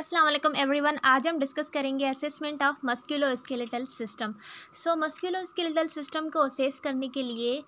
वालेकुम एवरीवन। आज हम डिस्कस करेंगे assessment of musculo skeletal system so musculo skeletal system को असेस करने के लिए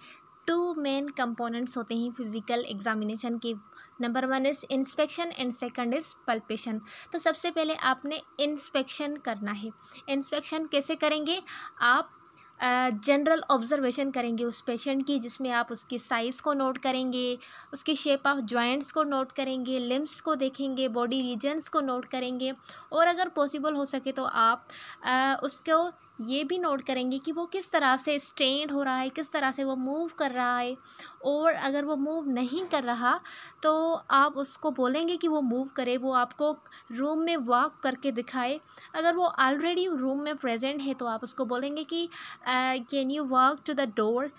टू मेन कंपोनेंट्स होते हैं फ़िज़िकल एग्जामिनेशन के। Number one is inspection and second is palpation तो सबसे पहले आपने इंस्पेक्शन करना है। इंस्पेक्शन कैसे करेंगे? आप जनरल ऑब्जर्वेशन करेंगे उस पेशेंट की जिसमें आप उसकी साइज़ को नोट करेंगे उसकी शेप ऑफ़ जॉइंट्स को नोट करेंगे लिम्स को देखेंगे बॉडी रीजन्स को नोट करेंगे। और अगर पॉसिबल हो सके तो आप आ, उसको ये भी नोट करेंगे कि वो किस तरह से स्ट्रेंड हो रहा है, किस तरह से वो मूव कर रहा है। और अगर वो मूव नहीं कर रहा तो आप उसको बोलेंगे कि वो मूव करे, वो आपको रूम में वॉक करके दिखाए। अगर वो ऑलरेडी रूम में प्रेजेंट है तो आप उसको बोलेंगे कि can you walk to the door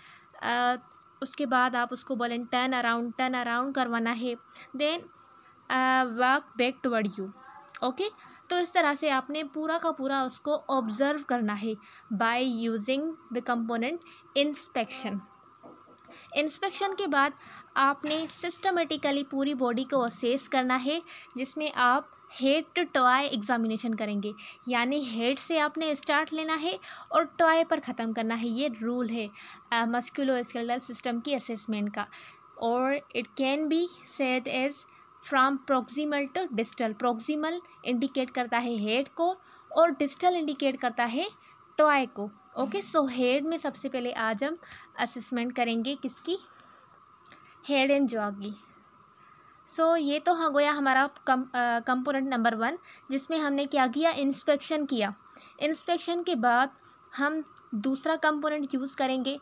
उसके बाद आप उसको बोलें टर्न अराउंड टर्न अराउंड करवाना है। Then walk back toward you okay तो इस तरह से आपने पूरा का पूरा उसको ऑब्ज़र्व करना है by using the component inspection inspection के बाद आपने सिस्टमेटिकली पूरी बॉडी को असेस करना है, जिसमें आप हेड टू टॉय एग्जामिनेशन करेंगे। यानी हेड से आपने स्टार्ट लेना है और टॉय पर ख़त्म करना है। ये रूल है मस्कुलो स्केलेटल सिस्टम की असेसमेंट का। और it can be said as from proximal to distal. Proximal indicate करता है हेड को और डिस्टल इंडिकेट करता है टॉय को। ओके सो हेड में सबसे पहले आज हम असेसमेंट करेंगे किसकी? हेड एंड जॉ की। सो so, ये तो हो गया हमारा कम कंपोनेंट नंबर वन जिसमें हमने क्या किया? इंस्पेक्शन किया। इंस्पेक्शन के बाद हम दूसरा कंपोनेंट यूज़ करेंगे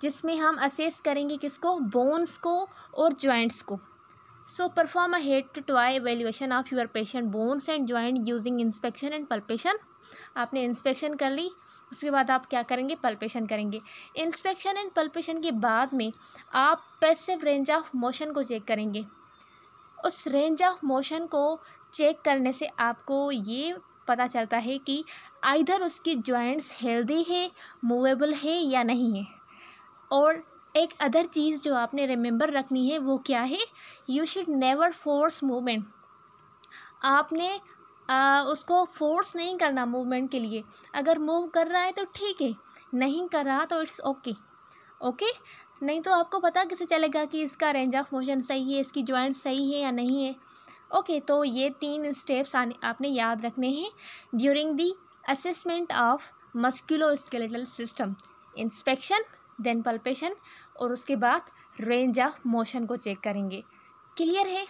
जिसमें हम असेस करेंगे किसको? बोन्स को और जॉइंट्स को। So, perform a head to toe evaluation of your patient bones and joint using inspection and palpation. आपने इंस्पेक्शन कर ली, उसके बाद आप क्या करेंगे? पल्पेशन करेंगे। इंस्पेक्शन एंड पल्पेशन के बाद में आप पैसिव रेंज ऑफ़ मोशन को चेक करेंगे। उस रेंज ऑफ़ मोशन को चेक करने से आपको ये पता चलता है कि आइधर उसकी जॉइंट्स हेल्दी है मूवेबल है या नहीं है। और एक अदर चीज़ जो आपने रिमेंबर रखनी है वो क्या है? You should never force movement आपने आ, उसको फोर्स नहीं करना मूवमेंट के लिए। अगर मूव कर रहा है तो ठीक है नहीं कर रहा तो इट्स ओके ओके नहीं तो आपको पता कैसे चलेगा कि इसका रेंज ऑफ़ मोशन सही है इसकी जॉइंट सही है या नहीं है? ओके तो ये तीन स्टेप्स आपने याद रखने हैं। During the assessment of musculo skeletal system inspection then palpation और उसके बाद रेंज ऑफ़ मोशन को चेक करेंगे। क्लियर है?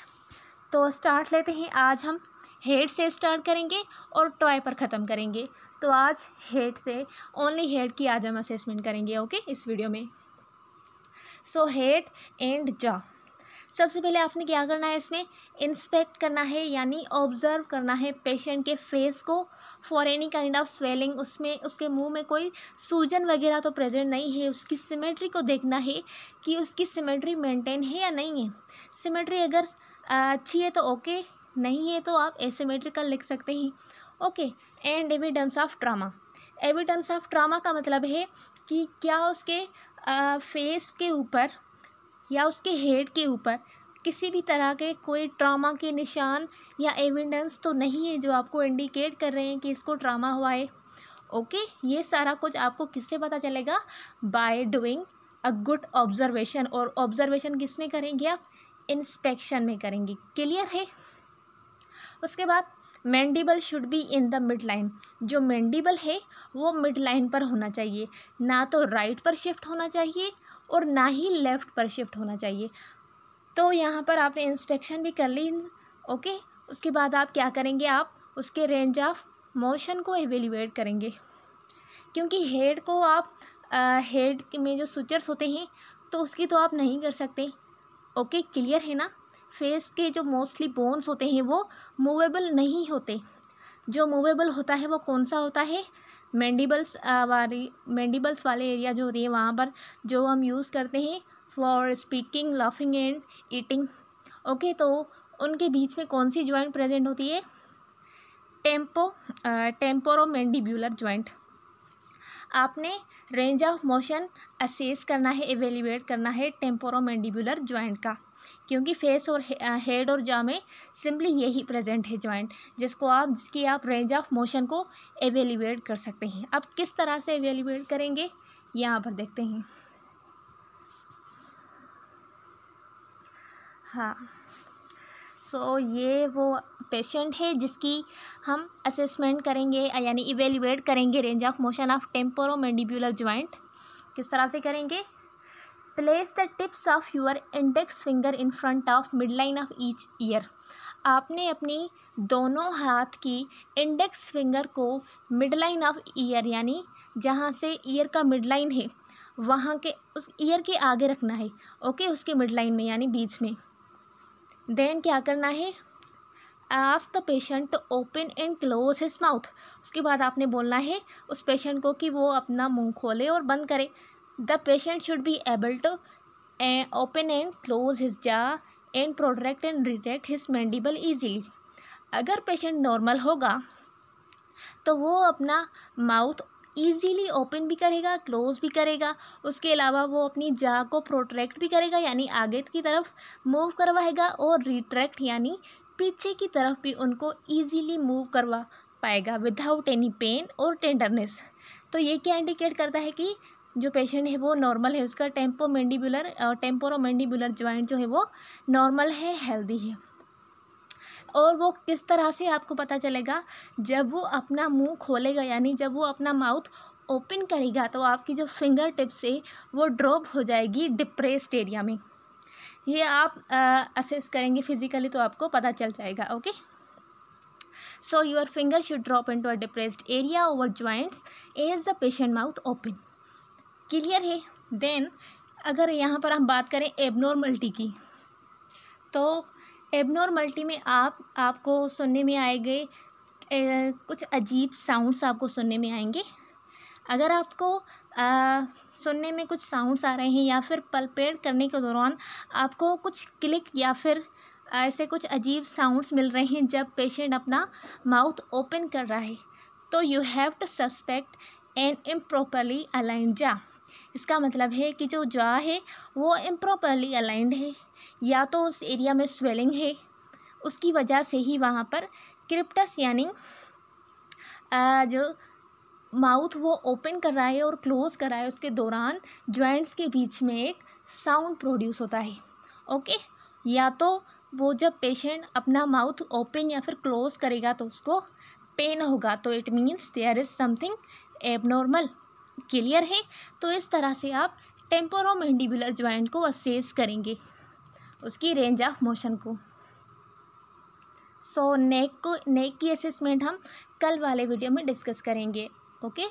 तो स्टार्ट लेते हैं। आज हम हेड से स्टार्ट करेंगे और टॉय पर ख़त्म करेंगे। तो आज हेड से ओनली हेड की आज हम असेसमेंट करेंगे ओके इस वीडियो में। सो हेड एंड जॉ सबसे पहले आपने क्या करना है इसमें? इंस्पेक्ट करना है, यानी ऑब्ज़र्व करना है पेशेंट के फेस को for any kind of swelling उसमें, उसके मुँह में कोई सूजन वगैरह तो प्रेजेंट नहीं है। उसकी सिमेट्री को देखना है कि उसकी सिमेट्री मेंटेन है या नहीं है। सिमेट्री अगर अच्छी है तो ओके नहीं है तो आप एसिमेट्रिकल लिख सकते हैं। Okay and evidence of trauma evidence of trauma का मतलब है कि क्या उसके फेस के ऊपर या उसके हेड के ऊपर किसी भी तरह के कोई ट्रामा के निशान या एविडेंस तो नहीं है जो आपको इंडिकेट कर रहे हैं कि इसको ट्रामा हुआ है। ओके ये सारा कुछ आपको किससे पता चलेगा? By doing a good observation और ऑब्जर्वेशन किसमें करेंगे आप? इंस्पेक्शन में करेंगे। क्लियर है? उसके बाद mandible should be in the mid line जो मैंडिबल है, वो मिड लाइन पर होना चाहिए। ना तो राइट पर शिफ्ट होना चाहिए और ना ही लेफ़्ट पर शिफ्ट होना चाहिए। तो यहाँ पर आपने इंस्पेक्शन भी कर ली ओके उसके बाद आप क्या करेंगे आप? उसके रेंज ऑफ़ मोशन को एवेल्यूएट करेंगे। क्योंकि हेड को आप हेड में जो सुचर्स होते हैं तो उसकी तो आप नहीं कर सकते। ओके क्लियर है ना? फेस के जो मोस्टली बोन्स होते हैं, वो मूवेबल नहीं होते। जो मूवेबल होता है, वो कौन सा होता है? मैंडिबल्स वाली, मैंडिबल्स वाले एरिया जो होती है, वहाँ पर जो हम यूज़ करते हैं for speaking laughing and eating okay तो उनके बीच में कौन सी जॉइंट प्रेजेंट होती है? टेंपो टेम्पोरो मैंडिब्यूलर जॉइंट आपने रेंज ऑफ़ मोशन असेस करना है एवेल्यूएट करना है टेम्पोरो मैंडिब्यूलर जॉइंट का। क्योंकि फेस और हेड और जा में सिंपली यही प्रेजेंट है जॉइंट जिसको आप जिसकी आप रेंज ऑफ़ मोशन को एवेल्यूएट कर सकते हैं। अब किस तरह से एवेल्यूएट करेंगे यहाँ पर देखते हैं। हाँ सो so, ये वो पेशेंट है जिसकी हम असेसमेंट करेंगे यानी इवेल्यूएट करेंगे range of motion of temporo mandibular joint. किस तरह से करेंगे? Place the tips of your index finger in front of mid line of each ear आपने अपनी दोनों हाथ की इंडेक्स फिंगर को मिड लाइन ऑफ़ ईयर यानी जहाँ से ईयर का मिड लाइन है, वहाँ के उस ईयर के आगे रखना है, ओके, उसके मिड लाइन में, यानी बीच में। देन क्या करना है? Ask the patient to open and close his mouth उसके बाद आपने बोलना है उस पेशेंट को कि वो अपना मुँह खोले और बंद करे। The patient should be able to open and close his jaw and protect and retract his mandible easily अगर पेशेंट नॉर्मल होगा तो वो अपना माउथ ईजीली ओपन भी करेगा क्लोज भी करेगा। उसके अलावा वो अपनी जा को प्रोट्रैक्ट भी करेगा, यानी आगे की तरफ़ मूव करवाएगा और रिट्रैक्ट यानी पीछे की तरफ़ भी उनको ईजीली मूव करवा पाएगा विदाउट एनी पेन और टेंडरनेस तो ये क्या इंडिकेट करता है कि जो पेशेंट है वो नॉर्मल है, उसका tempo mandibular temporo mandibular joint जो है वो नॉर्मल है हेल्दी है। और वो किस तरह से आपको पता चलेगा? जब वो अपना मुँह खोलेगा, यानी जब वो अपना माउथ ओपन करेगा तो आपकी जो फिंगर टिप्स है, वो ड्रॉप हो जाएगी डिप्रेस्ड एरिया में। ये आप असेस करेंगे फिजिकली तो आपको पता चल जाएगा okay so your finger should drop into a depressed area over joints as the patient mouth open clear है? देन अगर यहाँ पर हम बात करें एबनॉर्मल्टी की तो एबनॉर्मल्टी में आप आपको सुनने में आए आएँगे कुछ अजीब साउंड्स आपको सुनने में आएँगे। अगर आपको आ, सुनने में कुछ साउंड्स आ रहे हैं या फिर पलपेट करने के दौरान आपको कुछ क्लिक या फिर ऐसे कुछ अजीब साउंड्स मिल रहे हैं जब पेशेंट अपना माउथ ओपन कर रहा है तो you have to suspect an improperly aligned jaw इसका मतलब है कि जो जा है, वो इम्प्रॉपरली अलाइंड है, या तो उस एरिया में स्वेलिंग है। उसकी वजह से ही वहाँ पर क्रिप्टस यानी जो माउथ वो ओपन कर रहा है और क्लोज़ कर रहा है, उसके दौरान जॉइंट्स के बीच में एक साउंड प्रोड्यूस होता है। ओके या तो वो जब पेशेंट अपना माउथ ओपन या फिर क्लोज़ करेगा तो उसको पेन होगा तो it means there is something abnormal clear है? तो इस तरह से आप टेम्पोरोमेंडिबुलर ज्वाइंट को असेस करेंगे। उसकी रेंज ऑफ़ मोशन को। सो so, नेक को नेक की असेसमेंट हम कल वाले वीडियो में डिस्कस करेंगे ओके